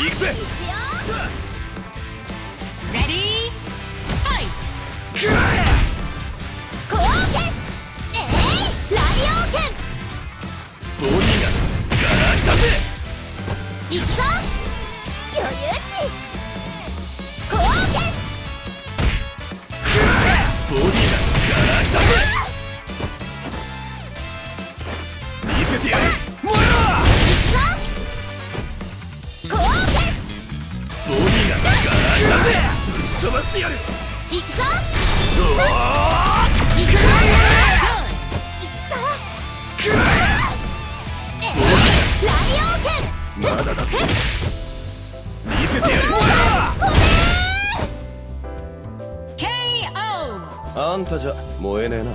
行くぜ。レディーファイトコア剣えいライオン剣ボディがガラ空きだぜ。行くぞ。余裕値してやる。行くぞ。うわ行くぞ。いったえいライオン剣。まだだぜ見せてやる KO あんたじゃ燃えねえな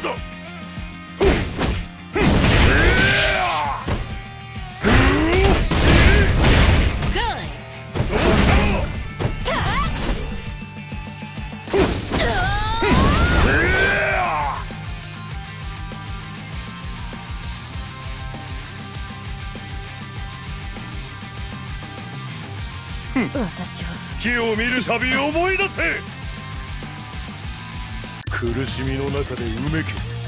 だ？私は月を見るたび思い出せ。苦しみの中でうめけ